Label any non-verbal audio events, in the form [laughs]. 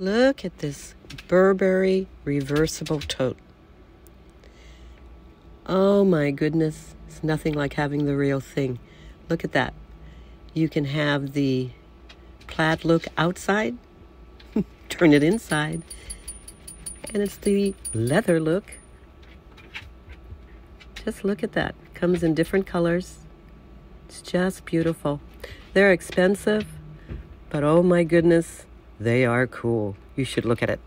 Look at this Burberry reversible tote. Oh my goodness, it's nothing like having the real thing. Look at that. You can have the plaid look outside, [laughs] turn it inside, and it's the leather look. Just look at that. Comes in different colors. It's just beautiful. They're expensive, but oh my goodness, they are cool. You should look at it.